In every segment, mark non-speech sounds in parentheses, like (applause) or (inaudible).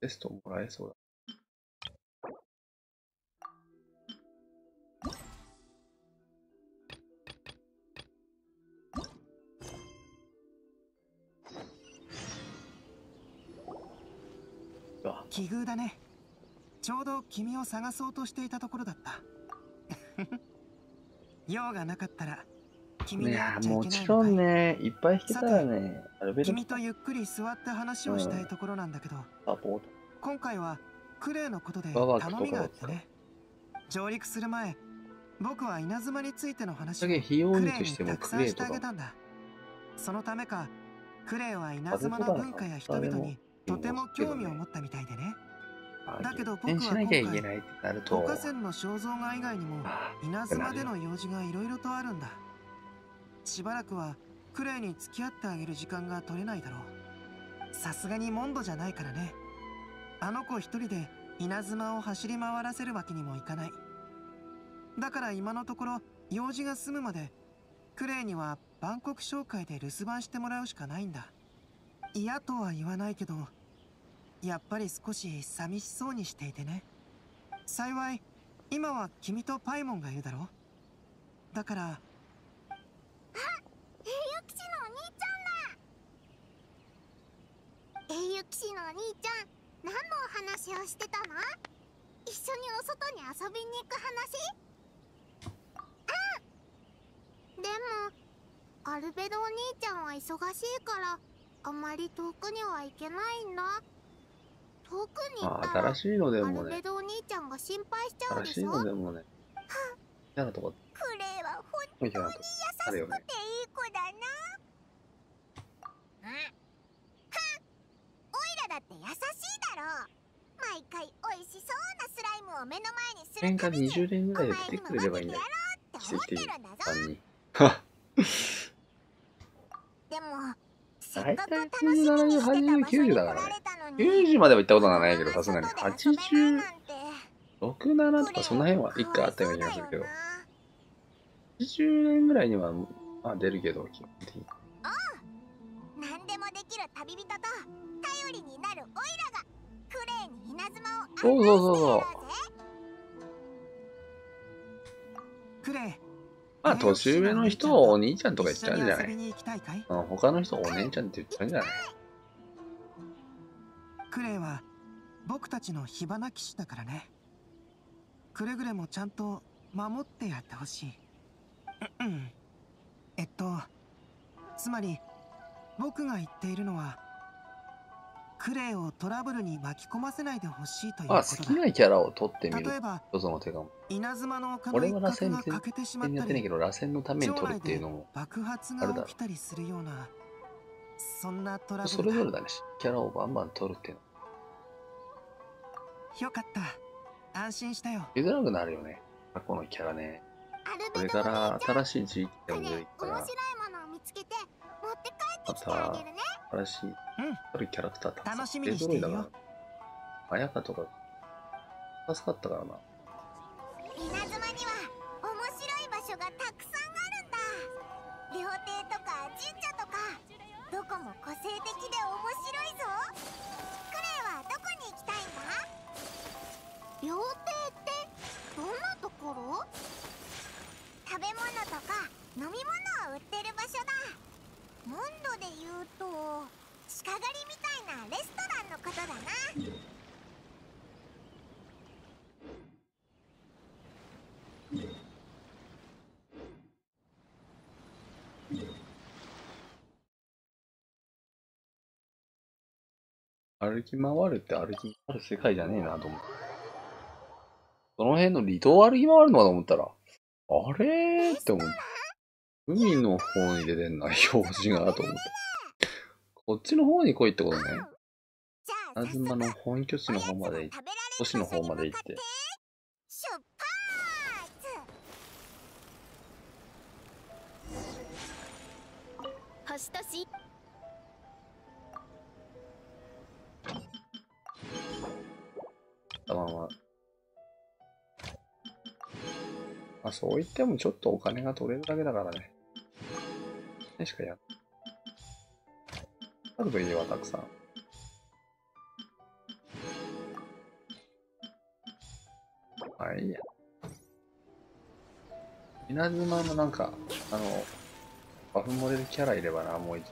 テストもらえそうだ。奇遇だね。ちょうど君を探そうとしていたところだった。(laughs) 用がなかったら君にい会っちゃいやもけないのかい？ちろんね、いっぱい弾けたらね、君とゆっくり座って話をしたいところなんだけど、サポート。今回はクレイのことで頼みがあってね。上陸する前僕は稲妻についての話をクレイにたくさんして。あげたんだ。そのためかクレイは稲妻の文化や人々にとても興味を持ったみたいでね。だけど僕は実験しなきゃいけないってなると。五、河川の肖像画以外にもあ稲妻での用事がいろいろとあるんだしばらくはクレイに付き合ってあげる時間が取れないだろう。さすがにモンドじゃないからね。あの子一人で稲妻を走り回らせるわけにもいかない。だから今のところ用事が済むまでクレイには万国商会で留守番してもらうしかないんだ。嫌とは言わないけどやっぱり少し寂しそうにしていてね。幸い今は君とパイモンがいるだろだから英雄騎士のお兄ちゃんだ英雄騎士のお兄ちゃん何のお話をしてたの？一緒にお外に遊びに行く話？うんでもアルベドお兄ちゃんは忙しいからあまり遠くには行けないんだ。遠くに行あったら新しいのでアもね、ルベドお兄ちゃんが心配しちゃうでしょ？のでもね、嫌なとこ。クレイは本当に優しくていい子だな。うん。はっオイラだって優しいだろ毎回美味しそうなスライムを目の前にするたびに20年ぐらいで出てくれればいいんだよ。って思ってるんだぞ3人。でもせっ大かく体楽しみにしてた場所に80 90来だかられたのに90までは行ったことはないけど、さすがに。外で遊べないなんて86、7とかその辺は1回あったような気がするけど、80年ぐらいには、まあ出るけど、基本的に。何でもできる旅人と頼りになるオイラがクレイに稲妻を案内してやろう。ぜクレイ。まあ年上の人をお兄ちゃんとか言っちゃうんじゃない？他の人をお姉ちゃんって言っちゃうんじゃない？クレイは僕たちの火花騎士だからね。くれぐれもちゃんと守ってやってほしい。うんうん。えっとつまり僕が言っているのはクレイをトラブルに巻き込ませないでほしいというこまあとだ好きなキャラを取ってみる例えば一つの手がも。稲妻の丘の俺一角が欠けてしまったり螺旋のために町取るっていうのも、爆発が起きたりするようなそんなトラブルそれぞれだね。キャラをバンバン取るっていうの。よかった安心したよ居づらくなるよね。過去のキャラね。これから新しい地域がね出てくるからって帰ってきてあげるね。新しい、あるキャラクターたくさん。出揃だから。あやかとか、助かったからな。稲妻には面白い場所がたくさんあるんだ。料亭とか神社とか。どこも個性的で面白いぞ。クレイはどこに行きたいんだ？料亭ってどんなところ？食べ物とか飲み物を売ってる場所だモンドで言うと鹿狩りみたいなレストランのことだな歩き回るって歩き回る世界じゃねえなと思って。その辺の離島を歩き回るのかと思ったら、あれーって思って。海の方に出てんな、表示がと思って。こっちの方に来いってことね。東の本拠地の方まで行って、都市の方まで行って。出発星としたままあそう言ってもちょっとお金が取れるだけだからね。何しかやあるといいわ、たくさん。はい、いや。稲妻のなんか、あの、バフモデルキャラいればな、もう一度。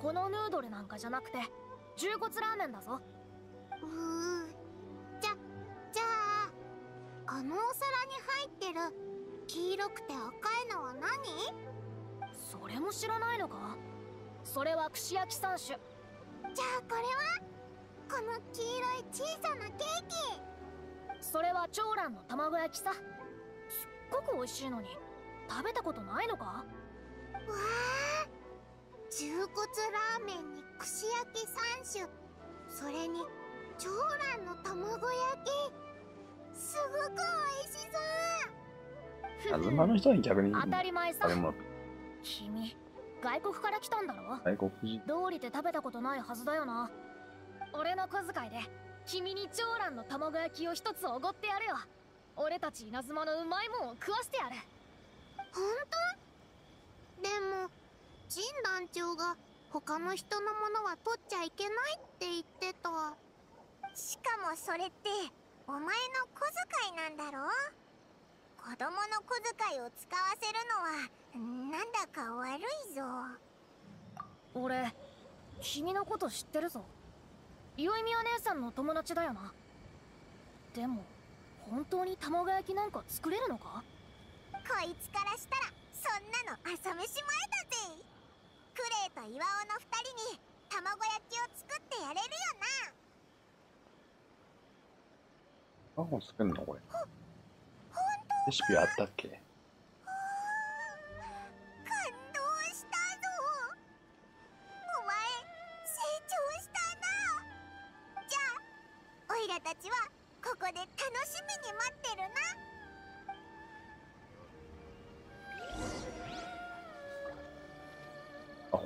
このヌードルなんかじゃなくて重骨ラーメンだぞ。うーじゃじゃああのお皿に入ってる黄色くて赤いのは何？それも知らないのか？それは串焼き三種。じゃあこれは？この黄色い小さなケーキ。それは長蘭の卵焼きさ。すっごく美味しいのに。食べたことないのか？わあ重骨ラーメンに串焼き3種それに長蘭の卵焼き。すごく美味しそう。稲妻の人に逆に。当たり前さ。君外国から来たんだろ？外国人。道理で食べたことないはずだよな。俺の小遣いで君に長蘭の卵焼きを一つおごってやるよ。俺たち稲妻のうまいもんを食わせてやる。本当？でもジン団長が他の人のものは取っちゃいけないって言ってた。しかもそれってお前の小遣いなんだろ？子供の小遣いを使わせるのはなんだか悪いぞ。俺君のこと知ってるぞ。宵宮姉さんの友達だよな。でも本当に卵焼きなんか作れるのか？こいつからしたらそんなの朝飯前だぜクレイと岩尾の二人に卵焼きを作ってやれるよ卵作るのこれ。レシピあったっけ？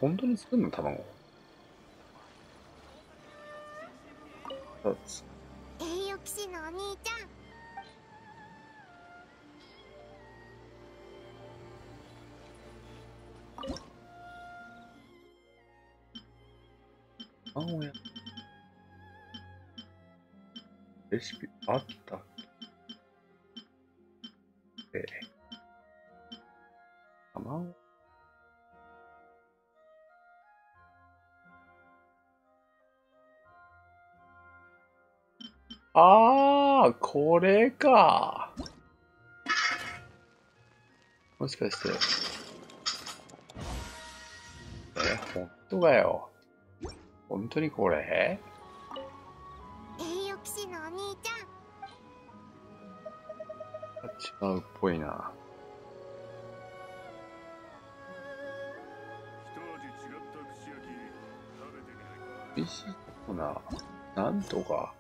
本当に作るの卵。あー、これか。もしかして。え、本当かよ。本当にこれ？栄誉騎士のお兄ちゃん違うっぽいな。美味しそうな。なんとか。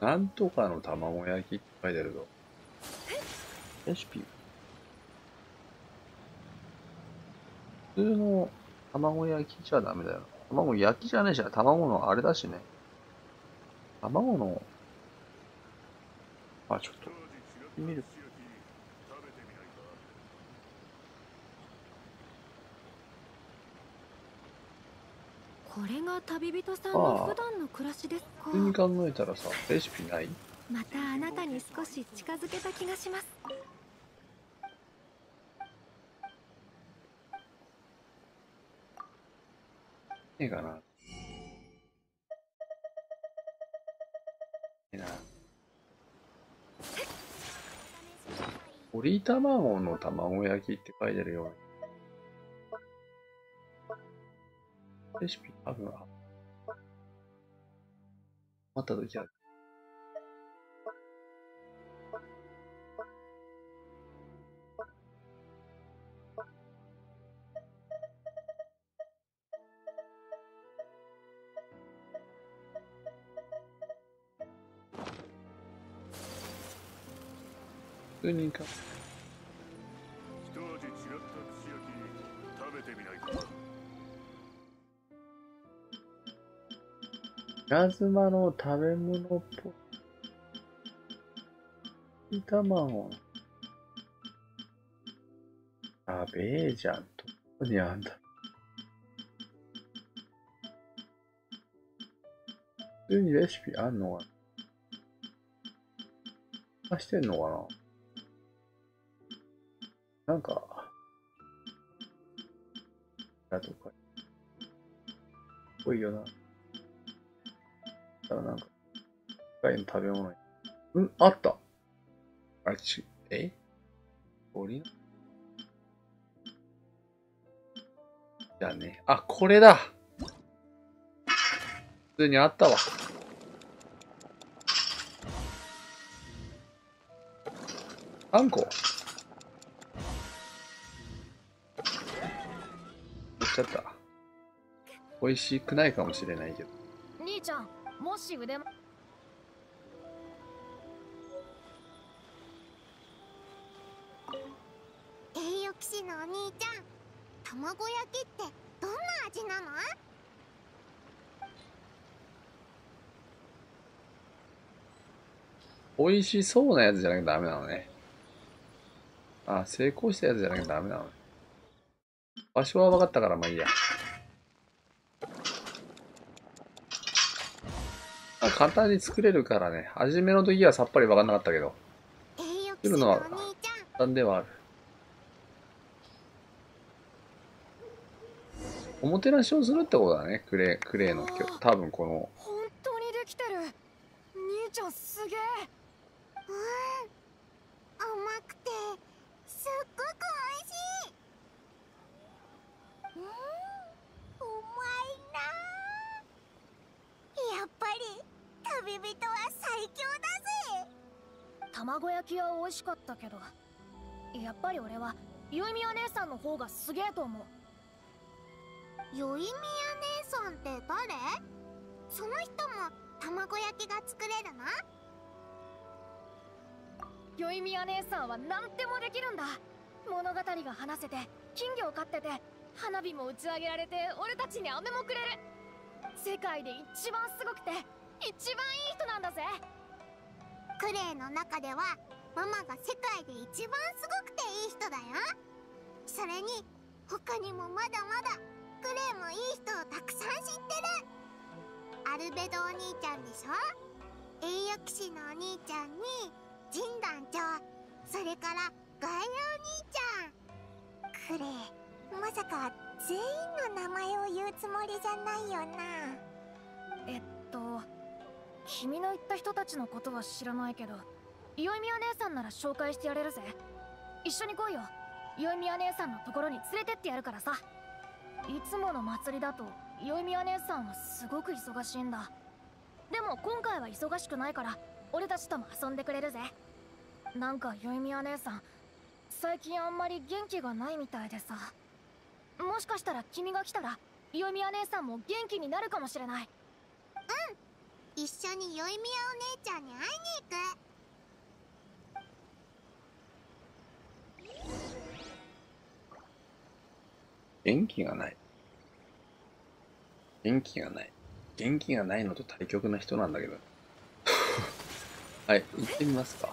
なんとかの卵焼きって書いてあるぞ。レシピ。普通の卵焼きじゃダメだよ。卵焼きじゃねえじゃん。卵のあれだしね。卵の、あ、ちょっと見る串焼き食べてみないかこれが旅人さんの普段の暮らしですか？普通に考えたらさ、レシピない？またあなたに少し近づけた気がしますねえかな？ねえな？鶏卵の卵焼きって書いてるような。レシピあるな。待った時ある。普稲妻の食べ物っぽい。卵。やべえじゃん。どこにあんだ普通にレシピあんのかなしてんのかななんか、だとか、ぽいよな。機械の食べ物に。ん？あったあれち、え？鳥じゃあね。あ、これだ普通にあったわ。3個言っちゃった。美味しくないかもしれないけど。兄ちゃんもし腕ま栄誉騎士のお兄ちゃん卵焼きってどんな味なの？美味しそうなやつじゃなきゃダメなのね。あ、成功したやつじゃなきゃダメなのね。場所は分かったからまあいいや。あ簡単に作れるからね。初めの時はさっぱり分かんなかったけど。栄誉騎士のお兄ちゃん簡単ではある。おもてなしをするってことだね。クレイ、クレイの今日。多分この、本当にできてる。兄ちゃんすげえうん甘くてすっごく美味しい。うんうまいな。やっぱり旅人は最強だぜ。卵焼きは美味しかったけどやっぱり俺はゆいみや姉さんの方がすげえと思うよいみや姉さんって誰？その人も卵焼きが作れるの？よいみや姉さんは何でもできるんだ。物語が話せて金魚を飼ってて花火も打ち上げられて俺たちに飴もくれる。世界で一番すごくて一番いい人なんだぜ。クレイの中ではママが世界で一番すごくていい人だよ。それに他にもまだまだクレイもいい人をたくさん知ってる。アルベドお兄ちゃんでしょ栄誉騎士のお兄ちゃんにジン団長。それからガイアお兄ちゃん。クレイまさか全員の名前を言うつもりじゃないよな。えっと君の言った人たちのことは知らないけどよいみや姉さんなら紹介してやれるぜ。一緒に来いよ。よいみや姉さんのところに連れてってやるからさ。いつもの祭りだとよいみや姉さんはすごく忙しいんだ。でも今回は忙しくないから俺たちとも遊んでくれるぜ。なんかよいみや姉さん最近あんまり元気がないみたいでさ。もしかしたら君が来たらよいみや姉さんも元気になるかもしれない。うん。一緒によいみやお姉ちゃんに会いに行く。元気がない。元気がない。元気がないのと対極な人なんだけど。(laughs) はい、行ってみますか。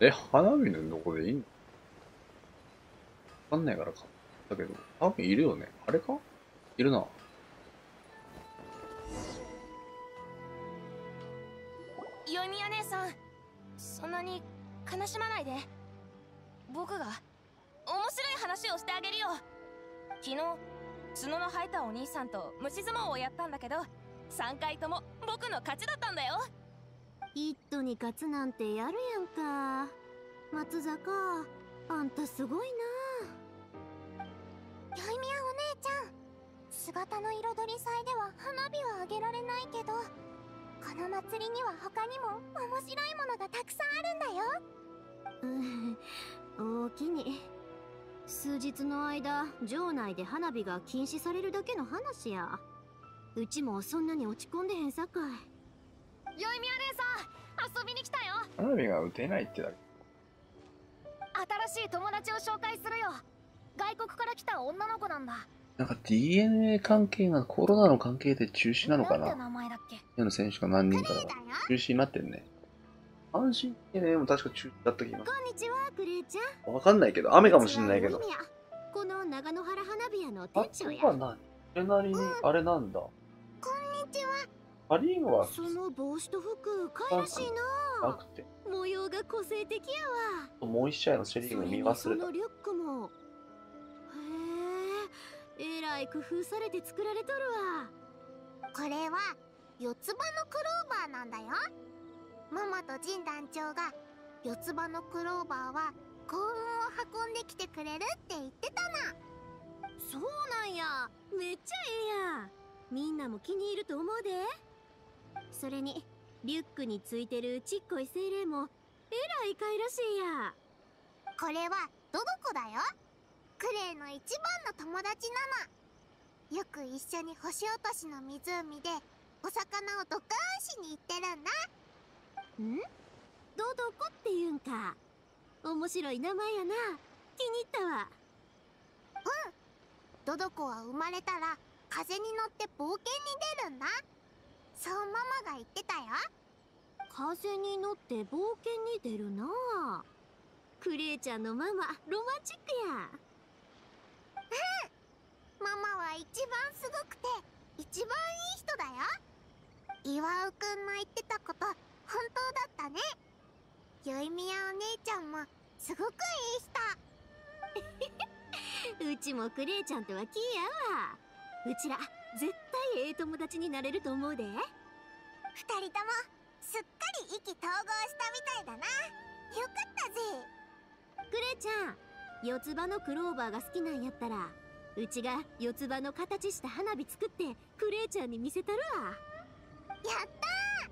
え、花火のどこでいいの？わかんないからか。だけど、多分いるよね。あれか？いるな。そんなに悲しまないで。僕が面白い話をしてあげるよ。昨日角の生えたお兄さんと虫相撲をやったんだけど3回とも僕の勝ちだったんだよ。一斗に勝つなんてやるやんか。松坂あんたすごいな。よいみやお姉ちゃん姿の彩り祭では花火はあげられないけどこの祭りには他にも面白いものがたくさんあるんだよ。うん大きに。数日の間城内で花火が禁止されるだけの話や。うちもそんなに落ち込んでへんさかい。よいみや姉さん遊びに来たよ。花火が打てないってだけ。新しい友達を紹介するよ。外国から来た女の子なんだなんか DNA 関係がコロナの関係で中止なのかな？名前だっけ？の選手が何人かだよ中止になってんね。阪神系でも確か中止だった気が。こんにちはクレイちゃんわかんないけど、雨かもしんないけど。この長野原花火屋のあ店長や。とは何？それなりに、あれなんだ？こんにちは。パリーグは？その帽子と服かいらしいななくて、模様が個性的やわ。もう一試合のセリーグ見忘れた。その。リュックも。へええらい工夫されて作られとるわ。これは四つ葉のクローバーなんだよ。ママとジン団長が四つ葉のクローバーは幸運を運んできてくれるって言ってたなそうなんや。めっちゃええやん。みんなも気に入ると思うで。それにリュックについてるちっこい精霊もえらいかいらしいやこれはドドコだよクレイの一番の友達なの。よく一緒に星落としの湖でお魚をドカーンしに行ってるんだ。ん？ドドコっていうんか。面白い名前やな。気に入ったわ。ドドコは生まれたら風に乗って冒険に出るんだ。そうママが言ってたよ。風に乗って冒険に出るな。あクレイちゃんのママロマンチックやママは一番すごくて一番いい人だよ。岩尾くんの言ってたこと本当だったね。よいみやお姉ちゃんもすごくいい人。(laughs) うちもクレイちゃんとはキーやわ。うちら絶対ええ友達になれると思うで。二人ともすっかり意気投合したみたいだな。よかったぜ。クレイちゃん四つ葉のクローバーが好きなんやったらうちが四つ葉の形した花火作ってクレイちゃんに見せたるわ。やったー。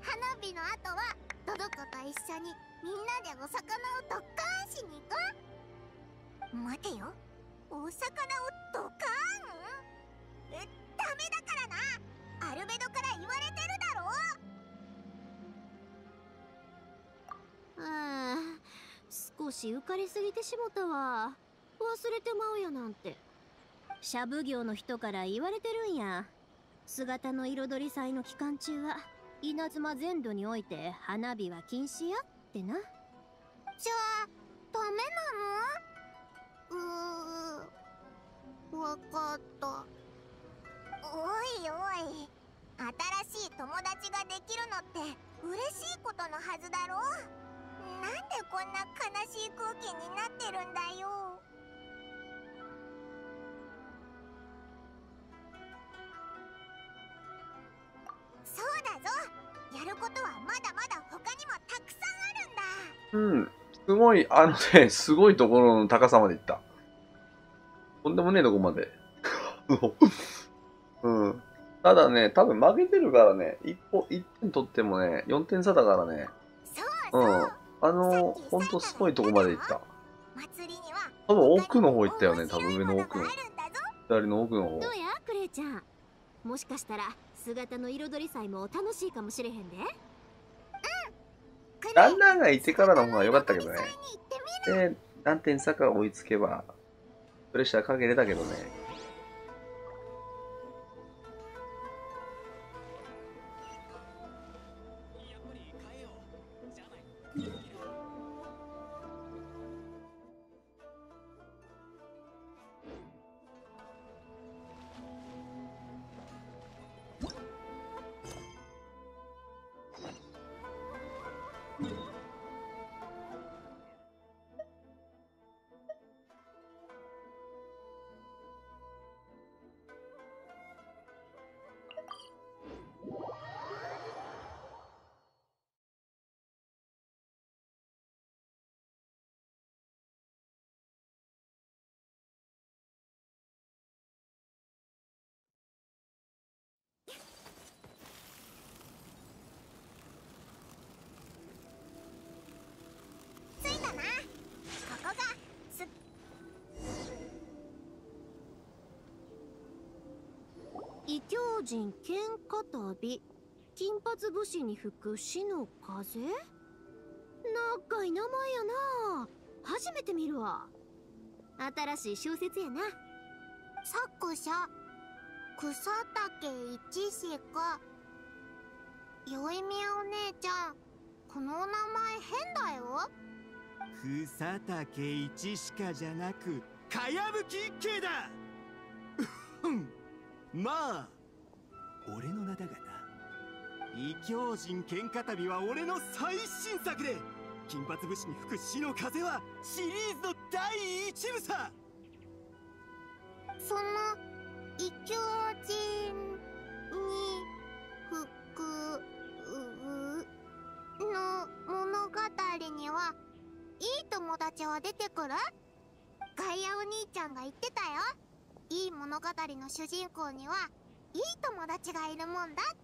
花火の後はドドコと一緒にみんなでお魚をドッカーンしに行こう。待てよ。お魚をドカーン？えダメだからな。アルベドから言われてるだろ。ああ少し浮かれすぎてしもたわ。忘れてまうやなんて。シャブ業の人から言われてるんや。姿の彩り祭の期間中は稲妻全土において花火は禁止やってな。じゃあダメなの？うーわかった。おいおい。新しい友達ができるのって嬉しいことのはずだろ？なんでこんな悲しい空気になってるんだよそうだぞやることはまだまだ他にもたくさんあるんだうん。すごい、あのね、(laughs) すごいところの高さまで行った。とんでもねえとこまで。(laughs) うん。ただね、多分負けてるからね、一歩、一点取ってもね、4点差だからね、そうそう、うん。あの、ほんとすごいとこまで行った。多分奥の方行ったよね、多分上の奥の。左の奥の方。どうやクレイちゃん？もしかしたら姿の彩り祭も楽しいかもしれへんで。クレイランナーがいてからの方が良かったけどね。で、何点差か追いつけば、プレッシャーかけれたけどね。異教人剣語旅。金髪武士に吹く死の風？長い名前やな。初めて見るわ。新しい小説やな。作者草竹一志かよいみやお姉ちゃんこのお名前変だよ。草竹一しかじゃなくかやぶき一慶だまあ俺の名だがな。異教人喧嘩旅は俺の最新作で金髪武士に吹く死の風はシリーズの第一部さ。その異教人に吹くの物語にはいい友達は出てくる？ガイアお兄ちゃんが言ってたよ。いい物語の主人公にはいい友達がいるもんだっ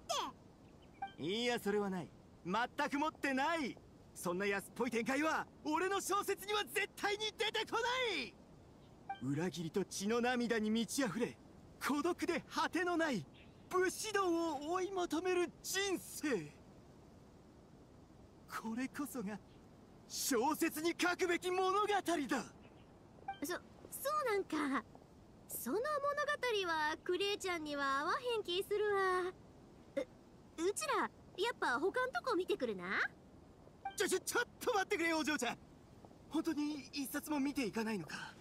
て。いやそれはない。全く持ってない。そんな安っぽい展開は俺の小説には絶対に出てこない。裏切りと血の涙に満ち溢れ孤独で果てのない武士道を追い求める人生。これこそが小説に書くべき物語だ。そそうなんかその物語はクレイちゃんには合わへん気するわ。ううちらやっぱ他んとこ見てくるな？ちょちょちょっと待ってくれよお嬢ちゃん。本当に一冊も見ていかないのか？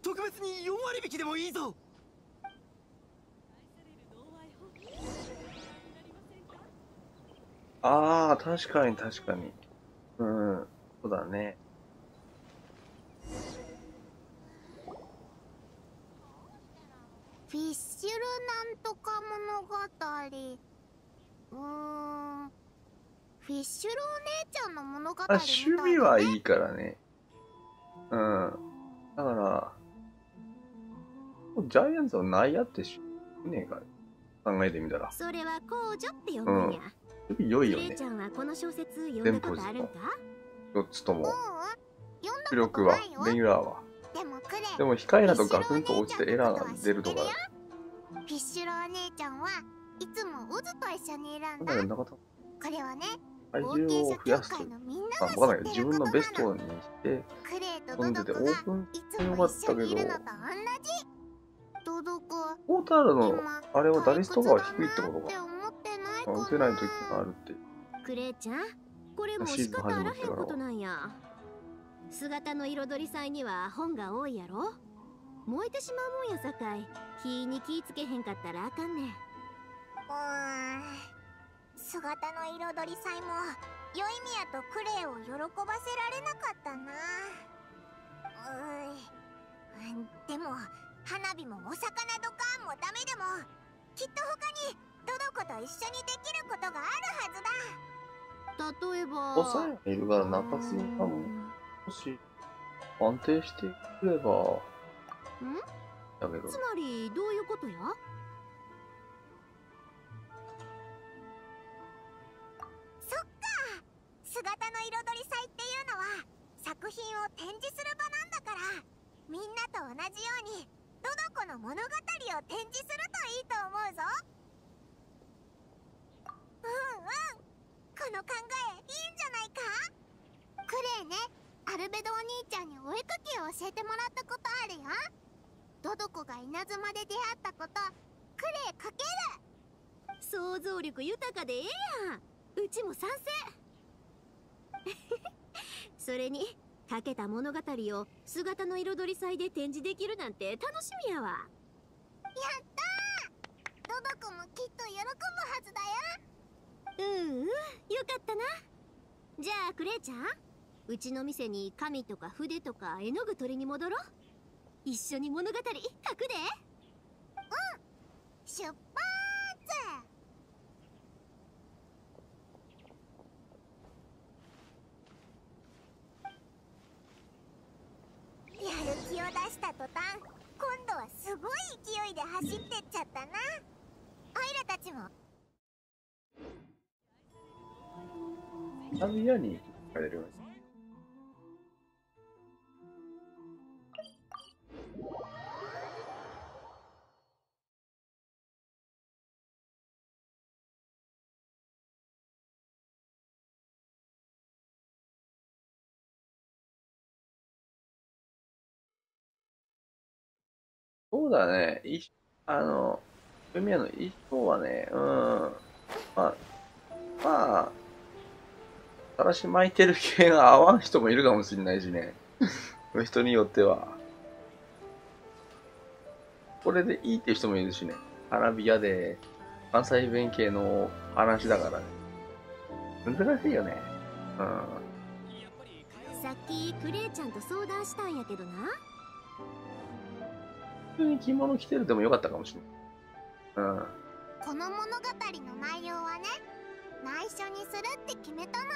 特別に4割引きでもいいぞ。ああ、確かに確かに。うん、そうだね。フィッシュルなんとか物語うーんフィッシュルお姉ちゃんの物語あ、みたい守備はいいからね。うん。だから、ジャイアンツは内野ってしねえか考えてみたら。それは公女って呼ぶんや、守備良いよねち。ゃんはこの小説読んだことあるんか4つとも。う？ん読んだ主ことないよ、レギュラーは。でも控えだとガクンと落ちてエラーが出るとか。フィッシュルお姉ちゃんはいつも渦と一緒にいるんだ。なんだこれはね体冒重を増やすとあ、がわかんないけど、自分のベストにして、飛んでて、オープンいつよかったけどポータールの、今あれは打率とかは低いってことか。退屈だなって思ってないかな。打てない時があるって。クレイちゃん？これも仕方あらへんことなんや姿の彩り祭には本が多いやろ？燃えてしまうもんやさかい。火に気ぃつけへんかったらあかんねん。うーん。姿の彩り祭もよいみやとクレイを喜ばせられなかったな。うーん。でも花火もお魚ドカーンもダメでもきっと他にドドコと一緒にできることがあるはずだ。例えばおさえいるから中継ぎかも。もし、安定してくれば、ん？だけどつ、まりどういうことや？そっか。姿の彩り祭っていうのは作品を展示する場なんだから。みんなと同じようにドドコの物語を展示するといいと思うぞ。うんうん。この考えいいんじゃないか？クレイねアルベドお兄ちゃんにお絵かきを教えてもらったことあるよ。ドドコが稲妻で出会ったことクレイかける。想像力豊かでええやん。うちも賛成。(laughs) それにかけた物語を姿の彩り祭で展示できるなんて楽しみやわ。やったー。ドドコもきっと喜ぶはずだよ。うんうん。よかったな。じゃあクレイちゃんうちの店に紙とか筆とか絵の具取りに戻ろう。一緒に物語書くで。うん。出発！やる気を出した途端今度はすごい勢いで走ってっちゃったな。オイラたちも。タミヤに行かれるよね。そうだね。いあの、フミヤの衣装はね、うん。まあ、まあ、からし巻いてる系が合わん人もいるかもしれないしね。人によっては。これでいいって人もいるしね。花火屋で、関西弁系の話だからね。難しいよね。うん。さっきクレイちゃんと相談したんやけどな普通に着物着てるでもよかったかもしれない。うん。この物語の内容はね内緒にするって決めたの。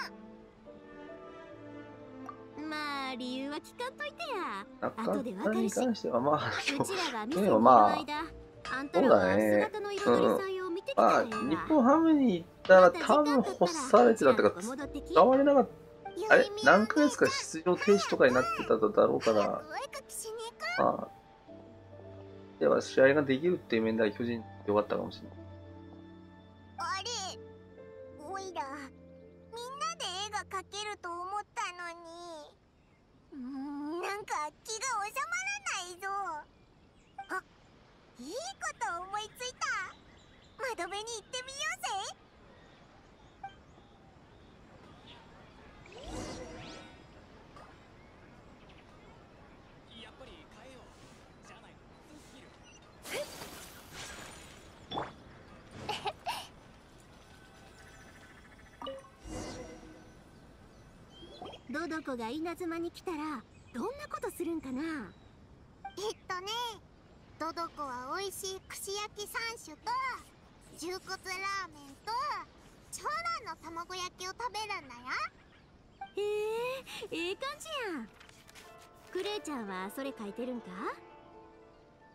まあ理由は聞かんといてや。中後でわかるし。関しては、まあ、うちらが店にいるでもまあそうだね。姿の彩りさんまあ、日本ハムに行ったら多分干されてたってか、使われなかった。あれ何ヶ月か出場停止とかになってただろうから、まあ、では試合ができるっていう面では巨人良かったかもしれない。あれおいらみんなで絵が描けると思ったのに。うんなんか気が収まらないぞ。あいいこと思いついた。窓辺に行ってみようぜ。ドドコが稲妻に来たらどんなことするんかな？えっとね。ドドコは美味しい串焼き3種と牛骨ラーメンと長蘭の卵焼きを食べるんだよ。へえええ感じやん。クレイちゃんはそれ書いてるんか？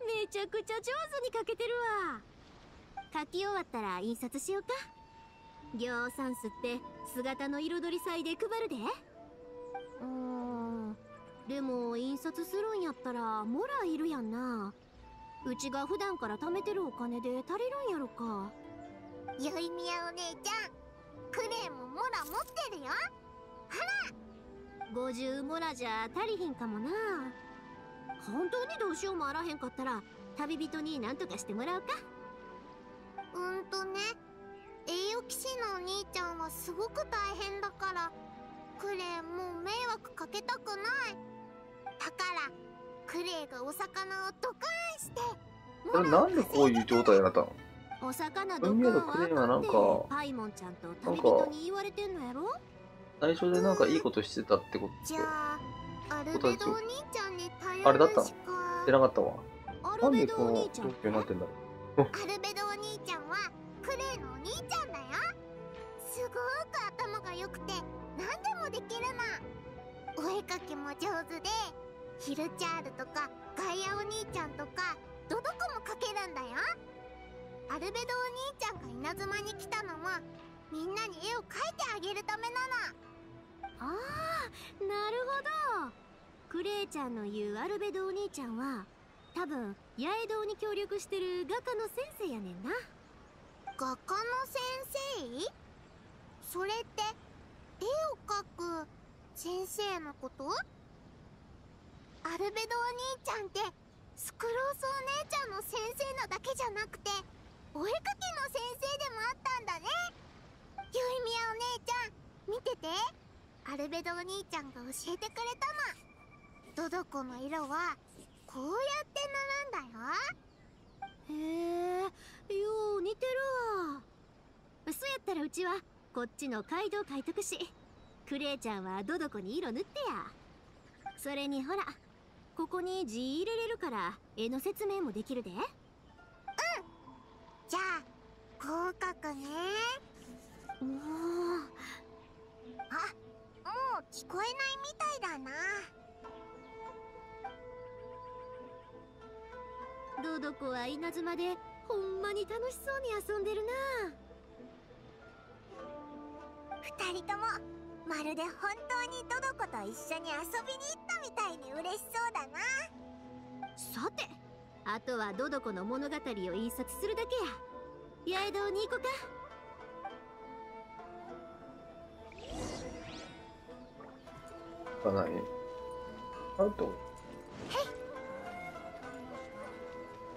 めちゃくちゃ上手に書けてるわ。書き終わったら印刷しようか。行算数って姿の彩り祭で配るででも印刷するんやったらモラいるやんな。うちが普段から貯めてるお金で足りるんやろか。よいみやお姉ちゃんクレイもモラ持ってるよ。50モラじゃ足りひんかもな。本当にどうしようもあらへんかったら旅人に何とかしてもらうか。うんとね。栄養騎士のお兄ちゃんはすごく大変だからクレイもう迷惑かけたくない。だからクレイがお魚をドカーンしてこれなんでこういう状態になったの？お魚ど海かのクレイはなんか。パイモンちゃんと旅人に言われてんのやろ？最初でなんかいいことしてたってことじゃあアルベドお兄ちゃんに頼あれだったの？かしてなかったわ。アなんでこの状況になってんだろアルベドお兄ちゃんはクレイのお兄ちゃんだよ。すごく頭が良くて何でもできるな。お絵かきも上手でヒルチャールとかガイアお兄ちゃんとかドドコも描けるんだよ。アルベドお兄ちゃんが稲妻に来たのもみんなに絵を描いてあげるためなの。ああなるほど。クレイちゃんの言うアルベドお兄ちゃんは多分八重堂に協力してる画家の先生やねんな。画家の先生？それって絵を描く先生のこと？アルベドお兄ちゃんってスクロースお姉ちゃんの先生なだけじゃなくてお絵描きの先生でもあったんだね。ゆいみやお姉ちゃん見てて。アルベドお兄ちゃんが教えてくれたの。ドドコの色はこうやって塗るんだよ。へえよう似てるわ。そうやったらうちはこっちの街道書いとくしクレイちゃんはどどこに色塗ってや。それにほらここに字入れれるから絵の説明もできるで。じゃあこう書くね。おおあもう聞こえないみたいだな。どどこは稲妻でほんまに楽しそうに遊んでるな。二人ともまるで本当にドドコと一緒に遊びに行ったみたいに嬉しそうだなさてあとはどどこの物語を印刷するだけや八重堂に行こかう。かない。あると。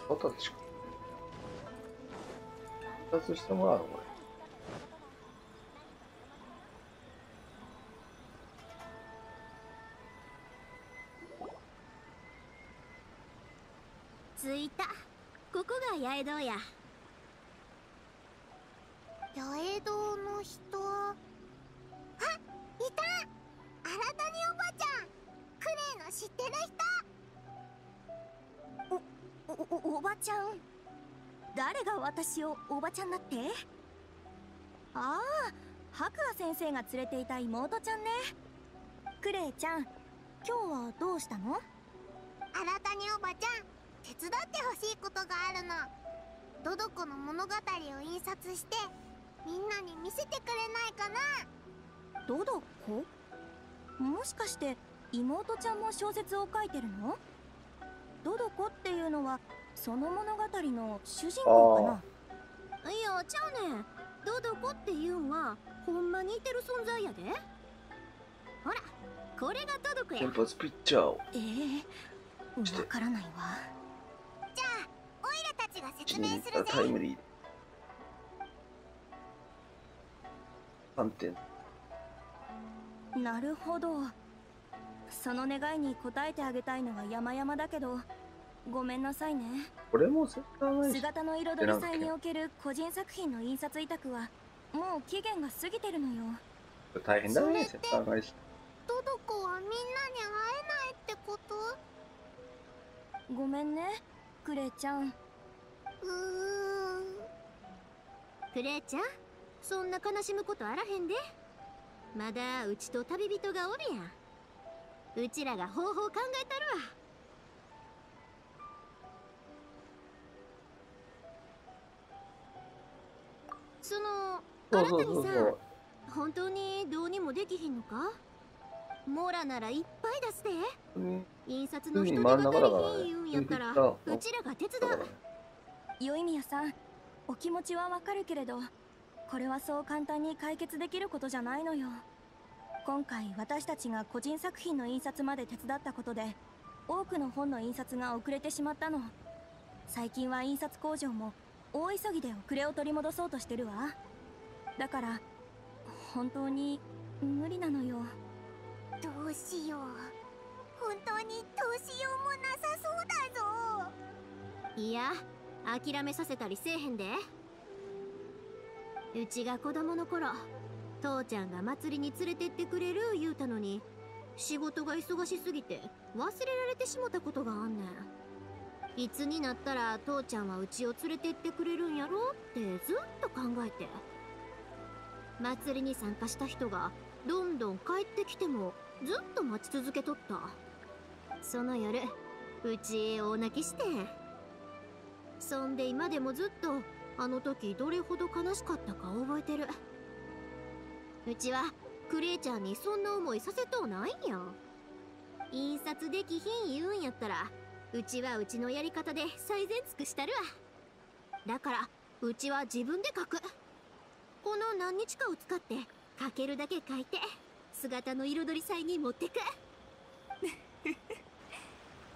形か。印刷してもらうのこ八重堂や。八重堂の人あいた！新谷おばちゃん。クレイの知ってる人！おおおばちゃん？誰が私をおばちゃんだって？ああ白亜先生が連れていた妹ちゃんね。クレイちゃん今日はどうしたの？新谷おばちゃん手伝ってほしいことがあるの。ドドコの物語を印刷してみんなに見せてくれないかな。ドドコ？もしかして妹ちゃんも小説を書いてるの？ドドコっていうのはその物語の主人公かな？いやちゃうね。んドドコっていうんはほんまにいてる存在やで。ほらこれがドドコや。先発ピッチャーをええわからないわが説1明年するぜタイムリー。3点。なるほどその願いに応えてあげたいのが山々だけどごめんなさいねこれも絶対ないし。姿の彩り祭における個人作品の印刷委託はもう期限が過ぎてるのよ大変だね、それってセンター返し。ドドコはみんなに会えないってこと？ごめんねクレイちゃんうーん。クレイちゃんそんな悲しむことあらへんで。まだうちと旅人がおるやん。うちらが方法考えたるわ。その新たにさ。本当にどうにもできひんのか？モラならいっぱい出すで。うん。印刷の海人手が足りひん言うんやったらうちらが手伝うだからね。よいみやさん。お気持ちはわかるけれどこれはそう簡単に解決できることじゃないのよ。今回私たちが個人作品の印刷まで手伝ったことで多くの本の印刷が遅れてしまったの。最近は印刷工場も大急ぎで遅れを取り戻そうとしてるわ。だから本当に無理なのよ。どうしよう。本当にどうしようもなさそうだぞ。いや諦めさせたりせえへんで。うちが子供の頃父ちゃんが祭りに連れてってくれる言うたのに仕事が忙しすぎて忘れられてしもたことがあんねん。いつになったら父ちゃんはうちを連れてってくれるんやろ？ってずっと考えて。祭りに参加した人がどんどん帰ってきてもずっと待ち続けとった。その夜うちへ大泣きして。そんで今でもずっとあの時どれほど悲しかったか覚えてる。うちはクレイちゃんにそんな思いさせとうないんよ印刷できひん言うんやったらうちはうちのやり方で最善尽くしたるわ。だからうちは自分で書く。この何日かを使って書けるだけ書いて姿の彩り祭に持ってく。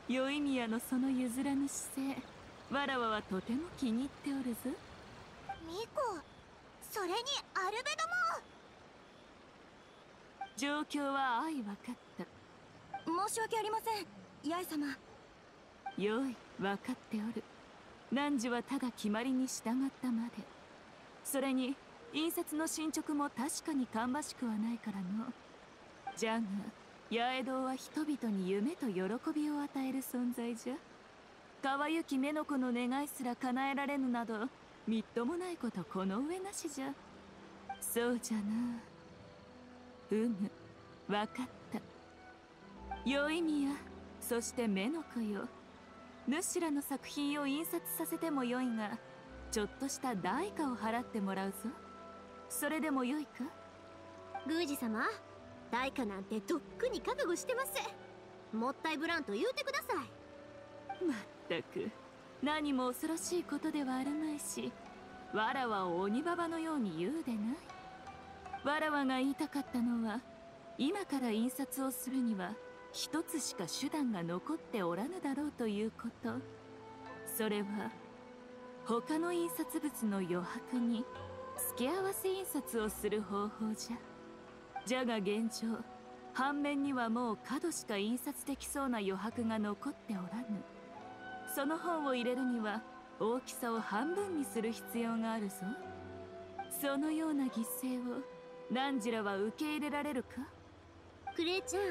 (laughs) よい宮のその譲らぬ姿勢。わらわはとても気に入っておるぞ。ミコそれにアルベ状況は相分かった。申し訳ありません。八重様。よい分かっておる。汝はただ決まりに従ったまで。それに印刷の進捗も確かに芳しくはないからの。じゃが八重堂は人々に夢と喜びを与える存在じゃ川行き目の子の願いすら叶えられぬなどみっともないことこの上なしじゃ。そうじゃな。うむ。わかった。よい宮そして目の子よ。主らの作品を印刷させてもよいがちょっとした代価を払ってもらうぞ。それでもよいか？宮司様代価なんてとっくに覚悟してます。もったいぶらんと言うてください。まったく。何も恐ろしいことではあるまいしわらわを鬼ババのように言うでない。わらわが言いたかったのは今から印刷をするには一つしか手段が残っておらぬだろうということ。それは他の印刷物の余白に付け合わせ印刷をする方法じゃ。じゃが現状反面にはもう角しか印刷できそうな余白が残っておらぬ。その本を入れるには大きさを半分にする必要があるぞ。そのような犠牲を汝らは受け入れられるか？クレイちゃん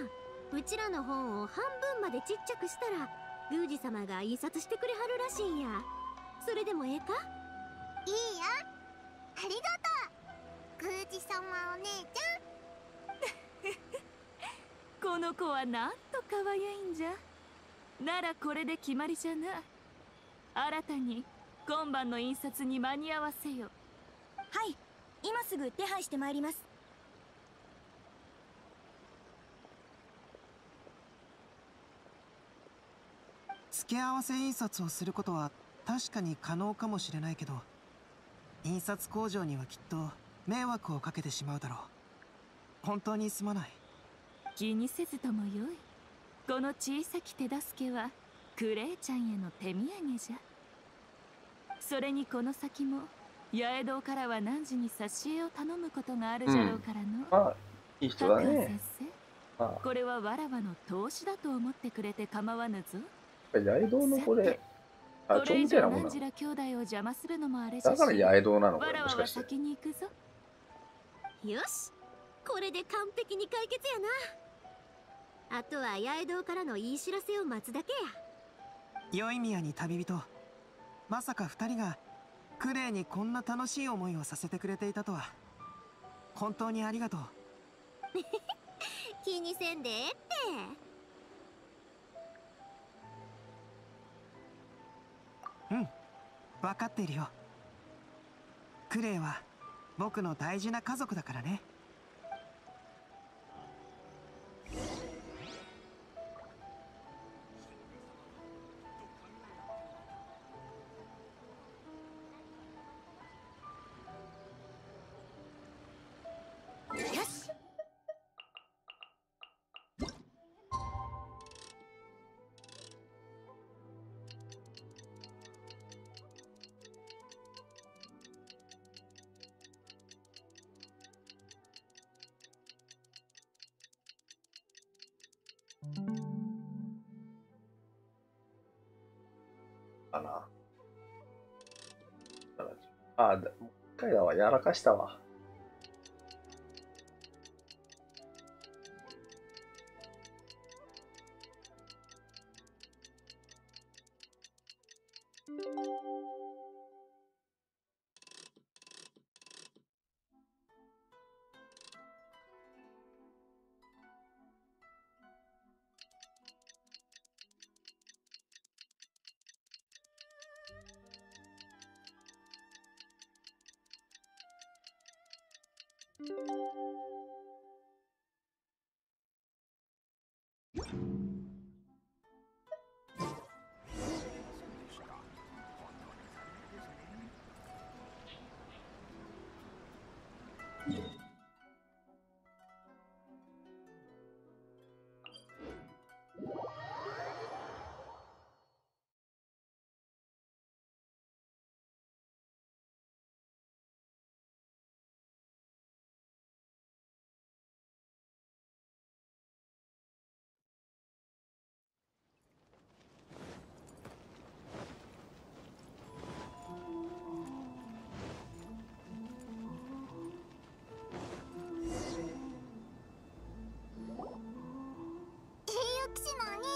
うちらの本を半分までちっちゃくしたら宮司様が印刷してくれはるらしいんや。それでもええか？いいよ。ありがとう。宮司様お姉ち (laughs) この子はなんと可愛いんじゃならこれで決まりじゃな。新たに今晩の印刷に間に合わせよ。はい。今すぐ手配してまいります。付け合わせ印刷をすることは確かに可能かもしれないけど印刷工場にはきっと迷惑をかけてしまうだろう。本当にすまない。気にせずともよいこの小さき手助けはクレイちゃんへの手土産じゃ。それにこの先も八重堂からは汝に挿絵を頼むことがあるじゃろうからの、まあ、いい人だね。生まあ、これはわらわの投資だと思ってくれて構わぬぞ。八重堂のこれ、あ、ちょみたいなもんな上汝ら兄弟を邪魔するのもあれだしから八重堂なのこれ、わらわはもしかして。先に行くぞ。よしこれで完璧に解決やなあとは八重堂からの言い知らせを待つだけや。良い宮に旅人。まさか二人がクレイにこんな楽しい思いをさせてくれていたとは。本当にありがとう。(laughs) 気にせんでええって。うん。分かっているよ。クレイは僕の大事な家族だからねやらかしたわ。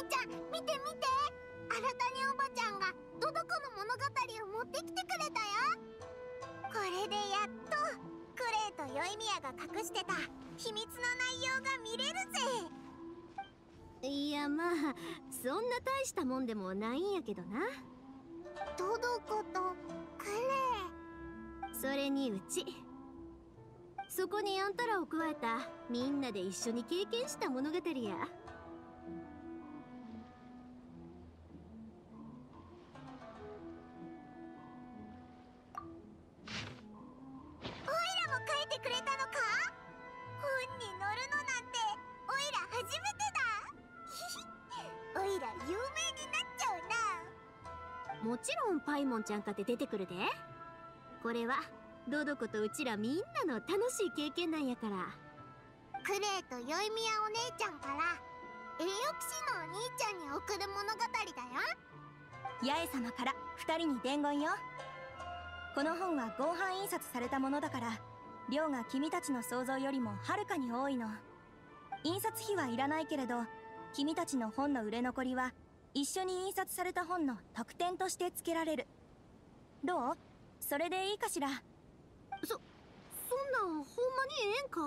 ちゃん見て見て新たにおばちゃんがドドコの物語を持ってきてくれたよ。これでやっとクレイとヨイミヤが隠してた秘密の内容が見れるぜいやまあそんな大したもんでもないんやけどな。ドドコと？クレそれにうちそこにあんたらを加えたみんなで一緒に経験した物語やンちゃんかって出てくるで。これはドドコとうちらみんなの楽しい経験なんやから。クレイとヨイミヤお姉ちゃんから栄誉騎士のお兄ちゃんに送る物語だよ。八重様から二人に伝言よ。この本は合版印刷されたものだから量が君たちの想像よりもはるかに多いの。印刷費はいらないけれど君たちの本の売れ残りは一緒に印刷された本の特典として付けられるどう？それでいいかしら？そそんなんほんまにええんか？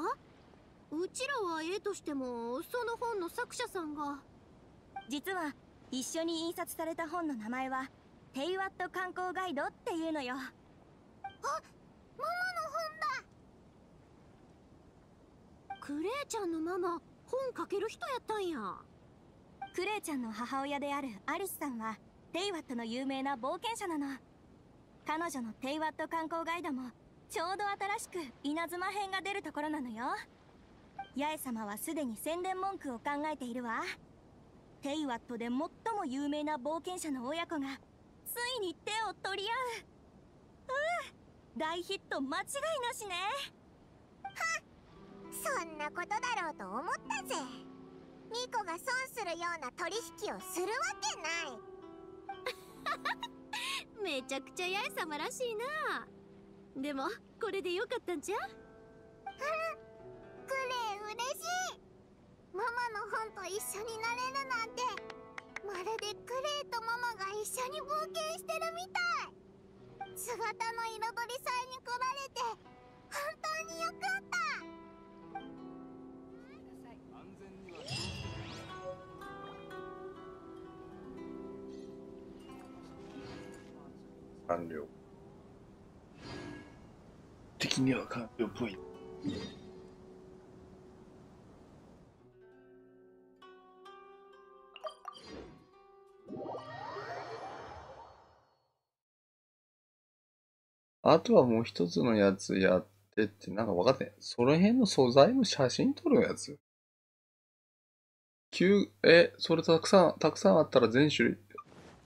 うちらはええとしてもその本の作者さんが。実は一緒に印刷された本の名前はテイワット観光ガイドっていうのよ。あママの本だ。クレイちゃんのママ本書ける人やったんや。クレイちゃんの母親であるアリスさんはテイワットの有名な冒険者なの彼女のテイワット観光ガイドもちょうど新しく稲妻編が出るところなのよ。八重様はすでに宣伝文句を考えているわ。テイワットで最も有名な冒険者の親子がついに手を取り合う。うん大ヒット間違いなしね。はっそんなことだろうと思ったぜ。ミコが損するような取引をするわけない。めちゃくちゃ八重様らしいな。でもこれでよかったんじゃ？クレイ嬉しい。ママの本と一緒になれるなんて。まるでクレイとママが一緒に冒険してるみたい。姿の彩り祭に来られて本当によかった。完了。的には完了っぽい。あとはもう一つのやつやってって、なんか分かってない。その辺の素材の写真撮るやつ。旧、え、それたくさん、たくさんあったら全種類、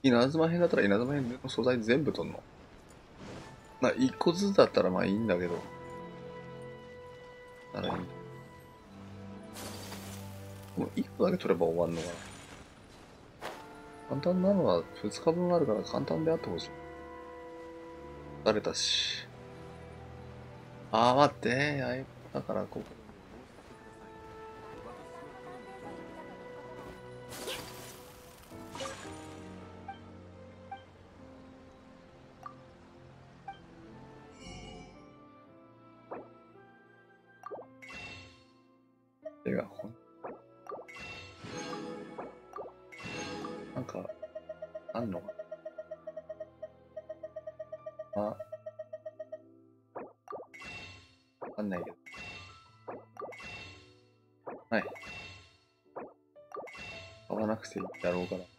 稲妻編だったら稲妻編の素材全部撮んの？まあ、一個ずつだったらまあいいんだけど。ならいい。もう一個だけ取れば終わんのかな。簡単なのは2日分あるから簡単であってほしい。疲れたし。あー待って、あいだからここ。やろうから。